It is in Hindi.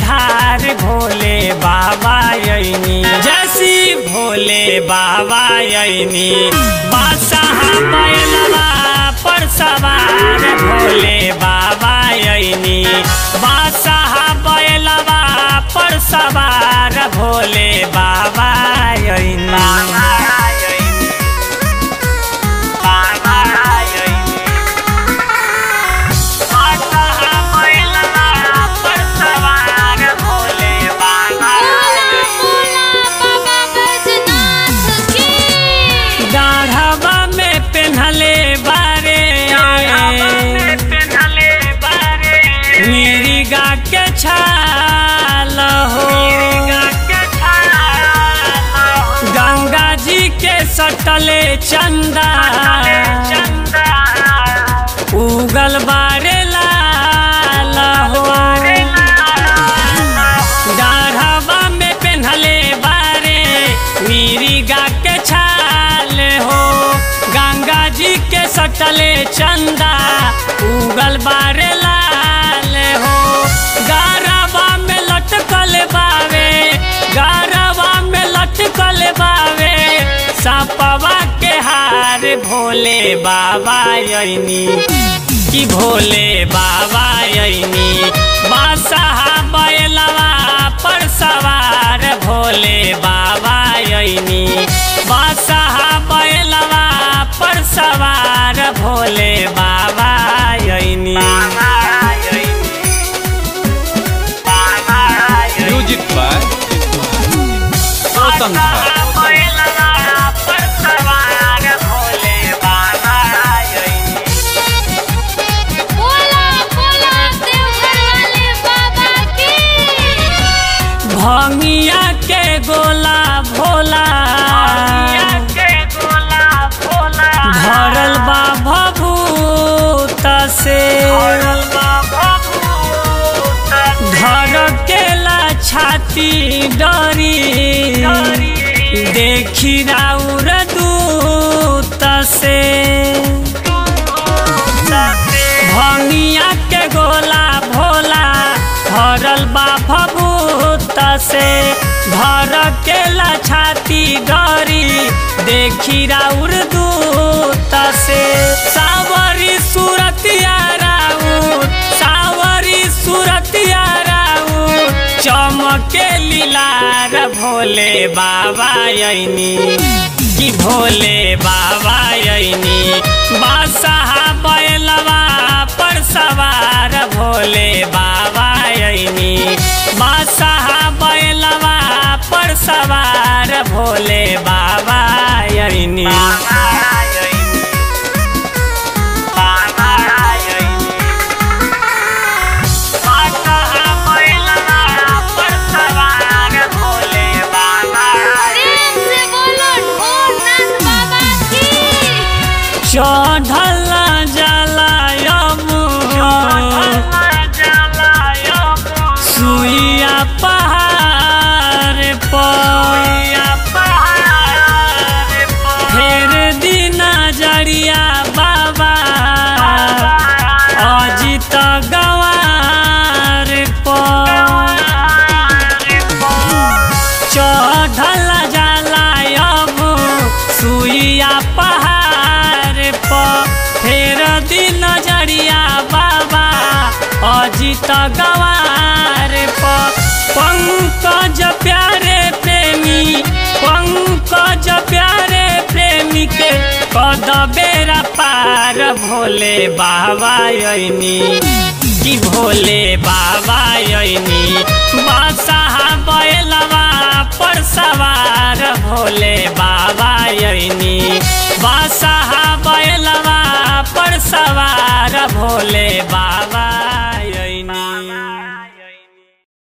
धार भोले बाबा यनी जैसी भोले बाबा यनी बादशाह बैलवा पर सवार भोले बाबा यनी बादशाह बैलवा पर सवार भोले के सटले चंदा। उगल बारे लाल में बारे हो। गंगा जी के सटले चंदा, उगल बारे लाल हो। गारवा हार भोले बाबा यनी कि भोले बाबा यनी बादशाह बैलवा पर सवार भोले बाबा यनी बादशाह बैलवा पर सवार भोले बाबा यनी छाती डरी। देखी राउर दूत से के गोला भोला भरल से धड़केला छाती डरी, देखी राउर दूत से सावरी सूरतिया चमके लीलार भोले बाबा यनी। कि भोले बाबा यनी। बादशाह बैलवा पर सवार भोले बाबा यनी। बादशाह बैलवा पर सवार भोले बाबा चढ़ल जाला सुइया पहाड़ पर। फेर दिन जड़िया बाबा। अजित गवार पर। चढ़ल जाला सुइया पहाड़ पर फेर दिन जड़िया बाबा, अजित गवार पंकज प्यारे प्रेमी, पंकज प्यारे प्रेमी के कद बेरा पार भोले बाबा यनी कि भोले बाबा यनी बादशाह बैलवा पर सवार भोले बाबा भोले बाबा